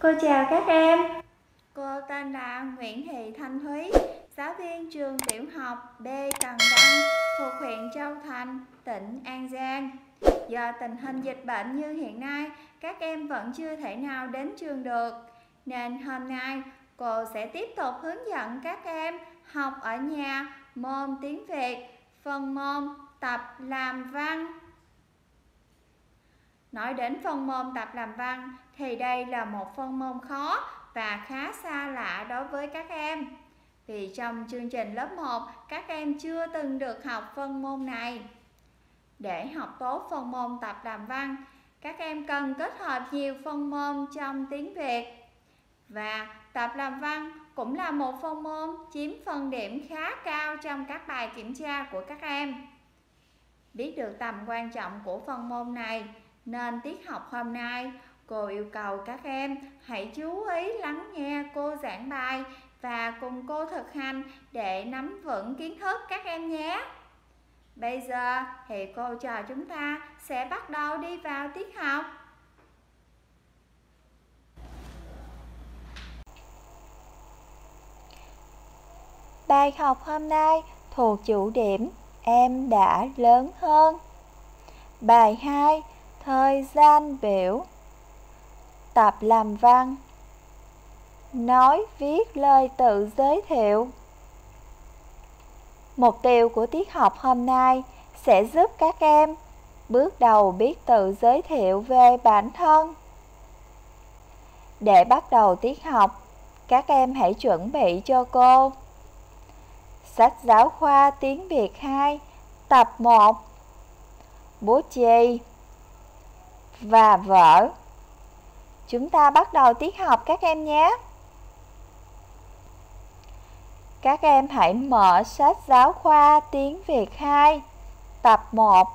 Cô chào các em. Cô tên là Nguyễn Thị Thanh Thúy, giáo viên trường tiểu học B Cần Đăng thuộc huyện Châu Thành, tỉnh An Giang. Do tình hình dịch bệnh như hiện nay, các em vẫn chưa thể nào đến trường được, nên hôm nay cô sẽ tiếp tục hướng dẫn các em học ở nhà môn tiếng Việt, phần môn tập làm văn. Nói đến phân môn tập làm văn thì đây là một phân môn khó và khá xa lạ đối với các em. Vì trong chương trình lớp 1, các em chưa từng được học phân môn này. Để học tốt phân môn tập làm văn, các em cần kết hợp nhiều phân môn trong tiếng Việt. Và tập làm văn cũng là một phân môn chiếm phần điểm khá cao trong các bài kiểm tra của các em. Biết được tầm quan trọng của phân môn này, nên tiết học hôm nay, cô yêu cầu các em hãy chú ý lắng nghe cô giảng bài và cùng cô thực hành để nắm vững kiến thức các em nhé. Bây giờ thì cô trò chúng ta sẽ bắt đầu đi vào tiết học. Bài học hôm nay thuộc chủ điểm Em đã lớn hơn. Bài 2 Thời gian biểu. Tập làm văn. Nói viết lời tự giới thiệu. Mục tiêu của tiết học hôm nay sẽ giúp các em bước đầu biết tự giới thiệu về bản thân. Để bắt đầu tiết học, các em hãy chuẩn bị cho cô. Sách giáo khoa tiếng Việt 2 Tập 1 bố chì và vở. Chúng ta bắt đầu tiết học các em nhé. Các em hãy mở sách giáo khoa tiếng Việt 2, tập 1,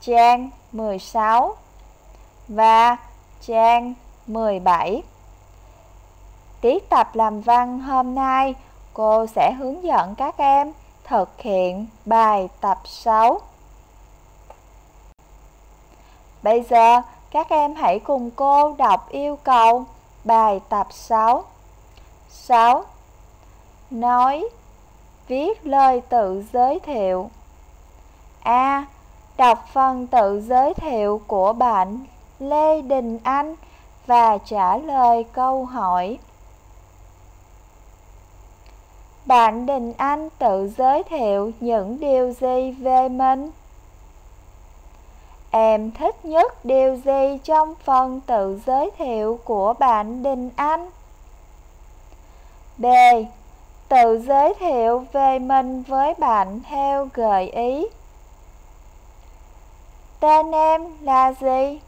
trang 16 và trang 17. Tiết tập làm văn hôm nay, cô sẽ hướng dẫn các em thực hiện bài tập 6. Bây giờ, các em hãy cùng cô đọc yêu cầu bài tập 6. 6. Nói, viết lời tự giới thiệu. A. Đọc phần tự giới thiệu của bạn Lê Đình Anh và trả lời câu hỏi. Bạn Đình Anh tự giới thiệu những điều gì về mình? Em thích nhất điều gì trong phần tự giới thiệu của bạn Đình Anh? B. Tự giới thiệu về mình với bạn theo gợi ý. Tên em là gì?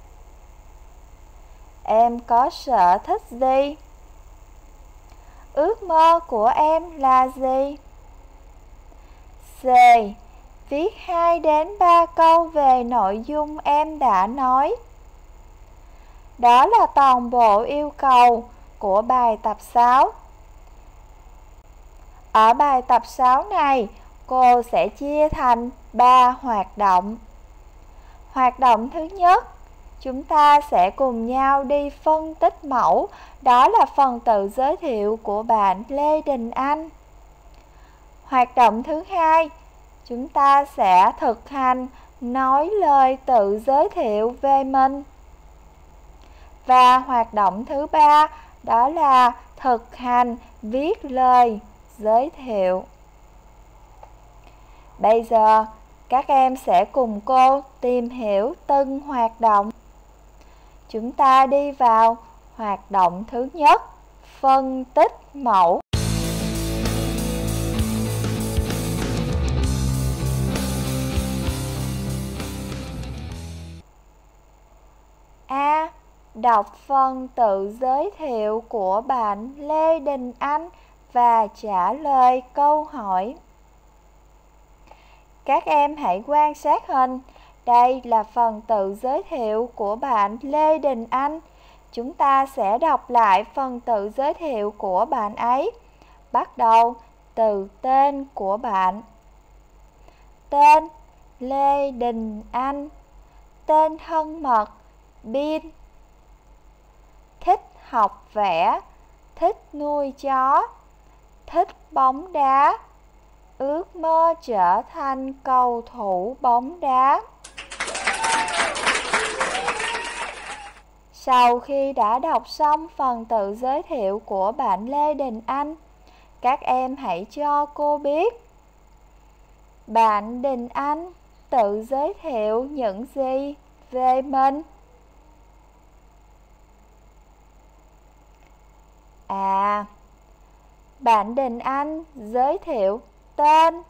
Em có sở thích gì? Ước mơ của em là gì? C viết 2 đến 3 câu về nội dung em đã nói. Đó là toàn bộ yêu cầu của bài tập 6. Ở bài tập 6 này, cô sẽ chia thành 3 hoạt động. Hoạt động thứ nhất, chúng ta sẽ cùng nhau đi phân tích mẫu, đó là phần tự giới thiệu của bạn Lê Đình Anh. Hoạt động thứ hai, chúng ta sẽ thực hành nói lời tự giới thiệu về mình. Và hoạt động thứ ba đó là thực hành viết lời giới thiệu. Bây giờ các em sẽ cùng cô tìm hiểu từng hoạt động. Chúng ta đi vào hoạt động thứ nhất, phân tích mẫu. Đọc phần tự giới thiệu của bạn Lê Đình Anh và trả lời câu hỏi. Các em hãy quan sát hình. Đây là phần tự giới thiệu của bạn Lê Đình Anh. Chúng ta sẽ đọc lại phần tự giới thiệu của bạn ấy. Bắt đầu từ tên của bạn. Tên Lê Đình Anh Tên thân mật Bin học vẽ, thích nuôi chó, thích bóng đá, ước mơ trở thành cầu thủ bóng đá. Sau khi đã đọc xong phần tự giới thiệu của bạn Lê Đình Anh, các em hãy cho cô biết. Bạn Đình Anh tự giới thiệu những gì về mình? À, bạn Đình Anh giới thiệu tên,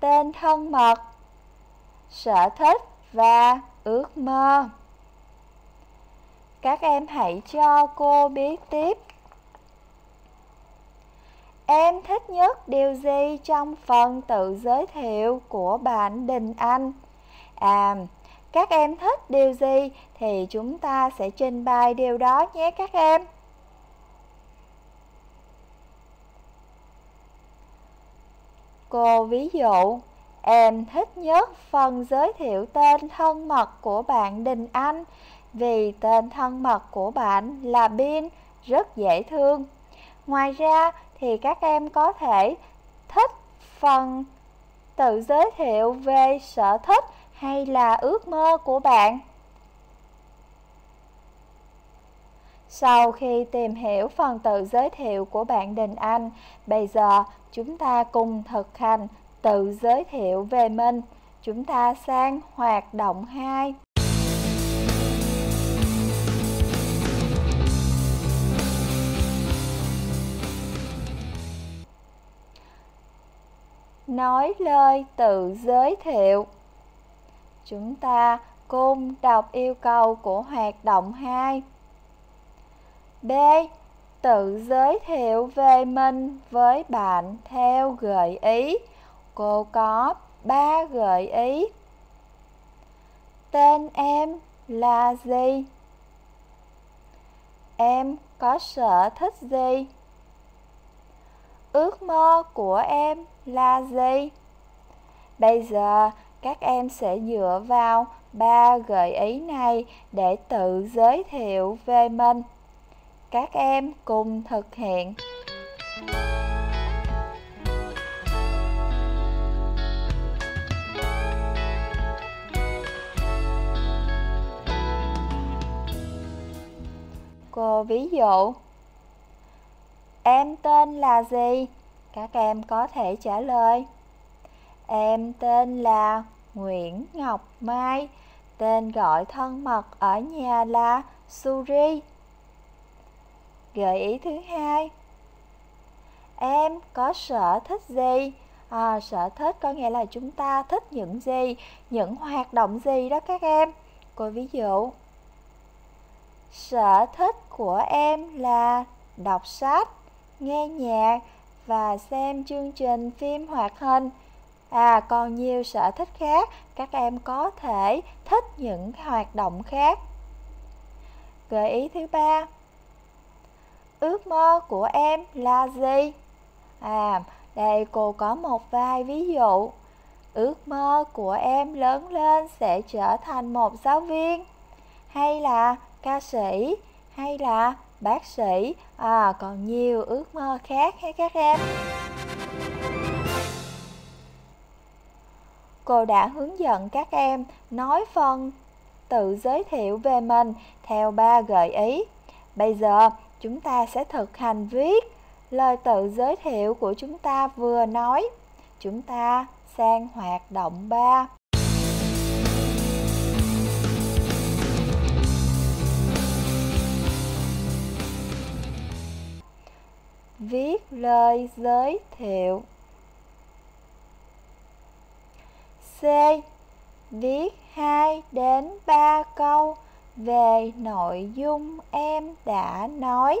tên thân mật, sở thích và ước mơ. Các em hãy cho cô biết tiếp. Em thích nhất điều gì trong phần tự giới thiệu của bạn Đình Anh? À, các em thích điều gì thì chúng ta sẽ trình bày điều đó nhé các em. Cô ví dụ, em thích nhất phần giới thiệu tên thân mật của bạn Đình Anh vì tên thân mật của bạn là Bin, rất dễ thương. Ngoài ra thì các em có thể thích phần tự giới thiệu về sở thích hay là ước mơ của bạn. Sau khi tìm hiểu phần tự giới thiệu của bạn Đình Anh, bây giờ chúng ta cùng thực hành tự giới thiệu về mình. Chúng ta sang hoạt động 2. Nói lời tự giới thiệu Chúng ta cùng đọc yêu cầu của hoạt động 2 B. Tự giới thiệu về mình với bạn theo gợi ý. Cô có 3 gợi ý. Tên em là gì? Em có sở thích gì? Ước mơ của em là gì? Bây giờ, các em sẽ dựa vào ba gợi ý này để tự giới thiệu về mình các em cùng thực hiện. Cô ví dụ, em tên là gì? Các em có thể trả lời, em tên là nguyễn ngọc mai, tên gọi thân mật ở nhà là suri Gợi ý thứ hai Em có sở thích gì? À, sở thích có nghĩa là chúng ta thích những gì, những hoạt động gì đó các em. Cô ví dụ Sở thích của em là đọc sách, nghe nhạc và xem chương trình phim hoạt hình. À, còn nhiều sở thích khác, các em có thể thích những hoạt động khác. Gợi ý thứ ba ước mơ của em là gì? À, đây cô có một vài ví dụ. Ước mơ của em lớn lên sẽ trở thành một giáo viên, hay là ca sĩ, hay là bác sĩ. À, còn nhiều ước mơ khác hay các em? Cô đã hướng dẫn các em nói phần tự giới thiệu về mình theo ba gợi ý. Bây giờ chúng ta sẽ thực hành viết lời tự giới thiệu của chúng ta vừa nói. Chúng ta sang hoạt động 3. Viết lời giới thiệu C. Viết 2 đến 3 câu về nội dung em đã nói.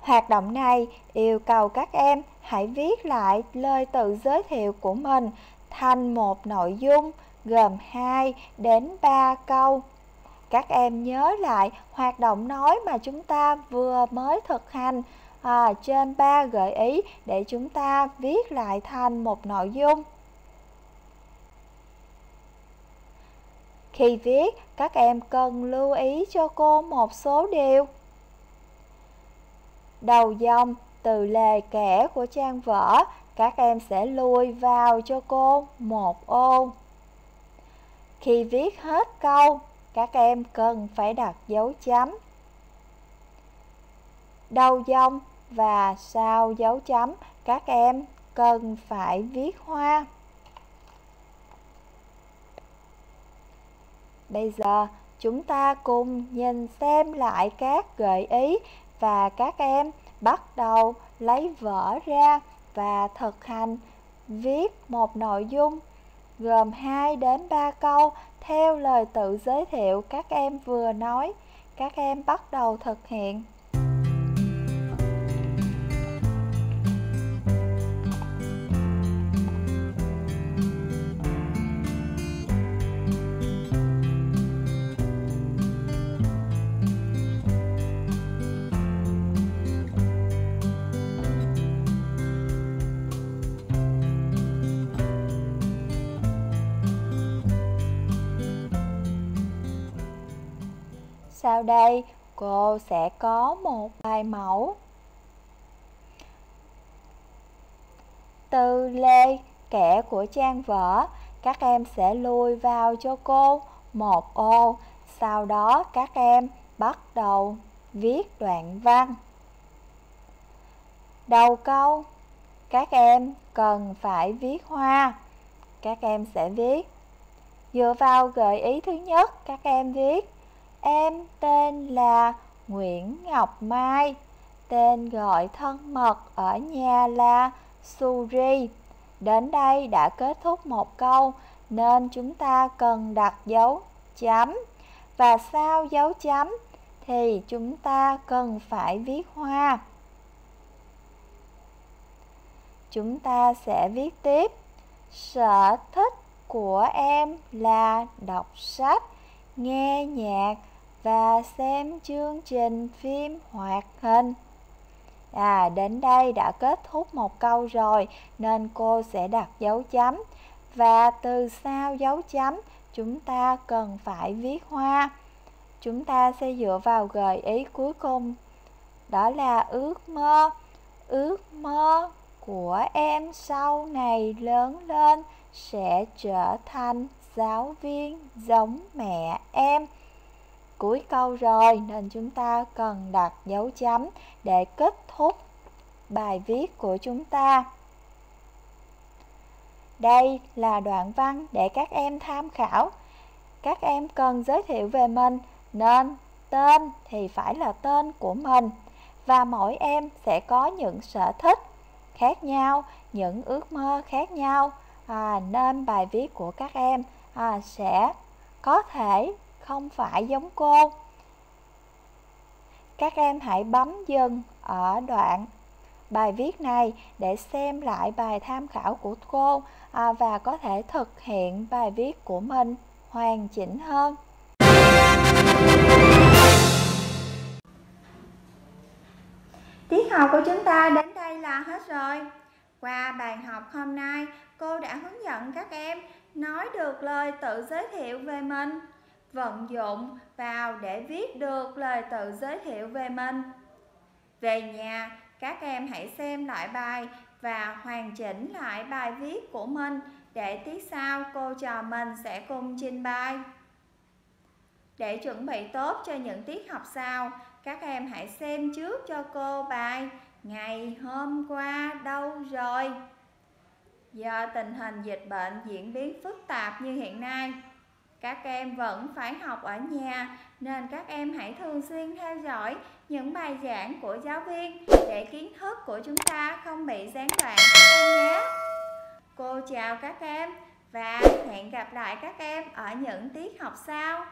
Hoạt động này yêu cầu các em hãy viết lại lời tự giới thiệu của mình thành một nội dung gồm 2 đến 3 câu. Các em nhớ lại hoạt động nói mà chúng ta vừa mới thực hành à, trên 3 gợi ý để chúng ta viết lại thành một nội dung. Khi viết, các em cần lưu ý cho cô một số điều. Đầu dòng từ lề kẻ của trang vở, các em sẽ lùi vào cho cô một ô. Khi viết hết câu, các em cần phải đặt dấu chấm. Đầu dòng và sau dấu chấm, các em cần phải viết hoa. Bây giờ, chúng ta cùng nhìn xem lại các gợi ý và các em bắt đầu lấy vở ra và thực hành viết một nội dung gồm 2 đến 3 câu theo lời tự giới thiệu các em vừa nói. Các em bắt đầu thực hiện. Sau đây, cô sẽ có một bài mẫu. Từ lê kẻ của trang vở, các em sẽ lùi vào cho cô một ô. Sau đó các em bắt đầu viết đoạn văn. Đầu câu, các em cần phải viết hoa. Các em sẽ viết. Dựa vào gợi ý thứ nhất, các em viết Em tên là Nguyễn Ngọc Mai, tên gọi thân mật ở nhà là Suri. Đến đây đã kết thúc một câu nên chúng ta cần đặt dấu chấm. Và sau dấu chấm thì chúng ta cần phải viết hoa. Chúng ta sẽ viết tiếp Sở thích của em là đọc sách, nghe nhạc, và xem chương trình phim hoạt hình. À, đến đây đã kết thúc một câu rồi nên cô sẽ đặt dấu chấm. Và từ sau dấu chấm chúng ta cần phải viết hoa. Chúng ta sẽ dựa vào gợi ý cuối cùng. Đó là ước mơ. Ước mơ của em sau này lớn lên sẽ trở thành giáo viên giống mẹ em cuối câu rồi nên chúng ta cần đặt dấu chấm để kết thúc bài viết của chúng ta. Đây là đoạn văn để các em tham khảo. Các em cần giới thiệu về mình nên tên thì phải là tên của mình và mỗi em sẽ có những sở thích khác nhau, những ước mơ khác nhau à, nên bài viết của các em à, sẽ có thể không phải giống cô. Các em hãy bấm dừng ở đoạn bài viết này để xem lại bài tham khảo của cô à, và có thể thực hiện bài viết của mình hoàn chỉnh hơn. Tiết học của chúng ta đến đây là hết rồi. Qua bài học hôm nay, cô đã hướng dẫn các em nói được lời tự giới thiệu về mình vận dụng vào để viết được lời tự giới thiệu về mình. Về nhà, các em hãy xem lại bài và hoàn chỉnh lại bài viết của mình để tiết sau cô trò mình sẽ cùng trình bày. Để chuẩn bị tốt cho những tiết học sau, các em hãy xem trước cho cô bài Ngày hôm qua đâu rồi? Do tình hình dịch bệnh diễn biến phức tạp như hiện nay, các em vẫn phải học ở nhà nên các em hãy thường xuyên theo dõi những bài giảng của giáo viên để kiến thức của chúng ta không bị gián đoạn các em nhé. Cô chào các em và hẹn gặp lại các em ở những tiết học sau.